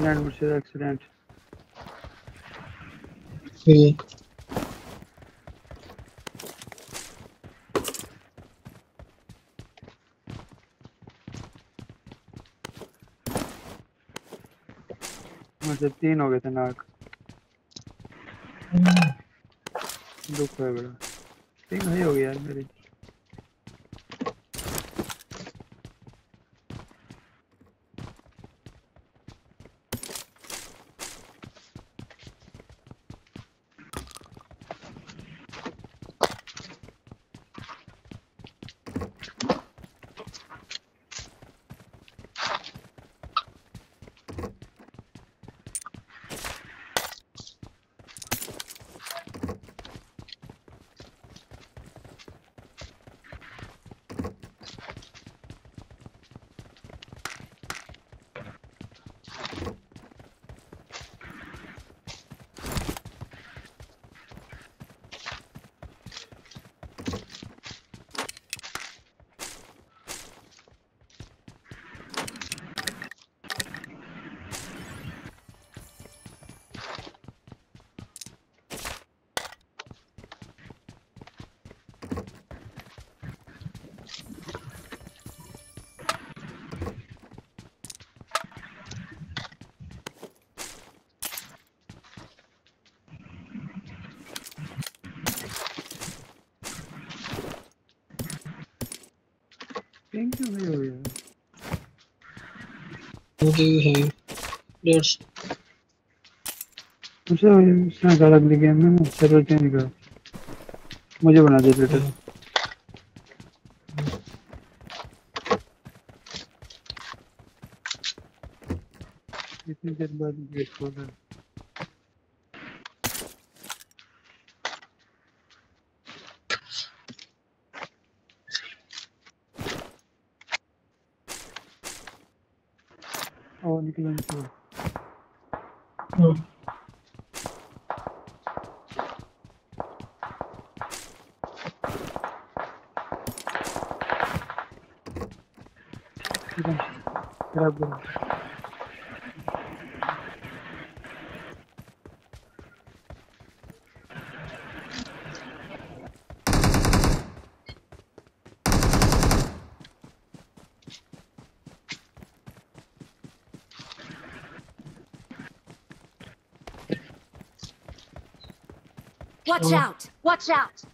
Accident मुझसे accident ठीक मुझे तीन हो गए थे नाक दुख है बड़ा तीन नहीं हो गया यार मेरी क्यों नहीं हो। मुझे है मुझे उसने कहा अगली गेम में मैं सर्वर चेंज कर मुझे बना दे बेटा। इतनी देर बाद गेट खोला। О, не сидел. Mm. Никогда не сидел. Watch oh. out! Watch out!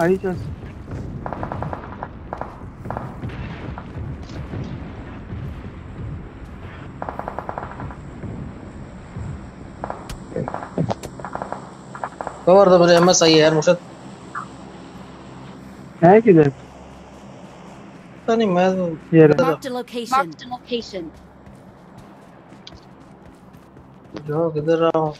आई चल कवर तो मेरे एमएस आई है यार मुर्शद है किधर पता नहीं मैं तो ये location. जो किधर रहा हूँ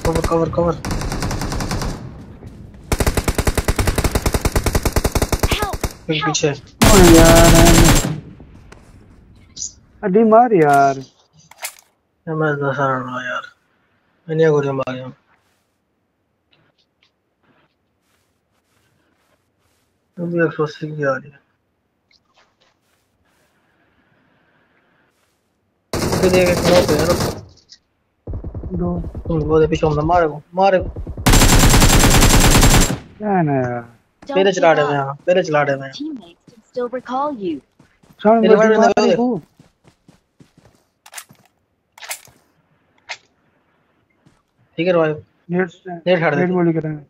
कवर कवर कवर Help! फिर पीछे ओ यार अड्डी मार यार ये मैं दस रहा यार मैंने गोली मारी हूं अभी एक सौ अस्सी की आ रही है फिर एक एक नौ पे यार दो। तुम वो दे पीछे हम मारे को मारे को क्या ना यार? मेरे चला रहे हैं मेरे रहे हैं. सामने मेरे मार हूँ। ठीक है भाई। नेट नेट हट दे नेट बोली करेंगे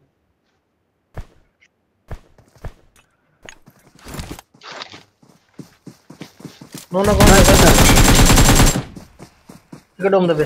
नो नो कौन है? डोम दबे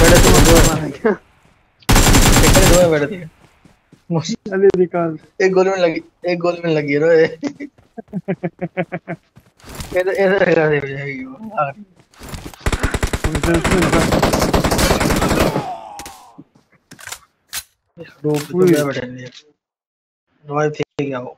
बैठे तुम दो है एक दो है बैठे थे अली निकाल एक गोली में लगी एक गोली में लगी रो ये इधर इधर लगा दे जाएगी वो डूब तो. मैं बैठे नहीं दवाई फेंक गया वो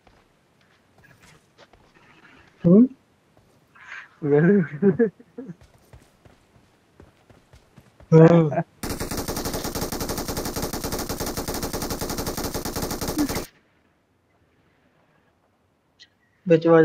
बेचवा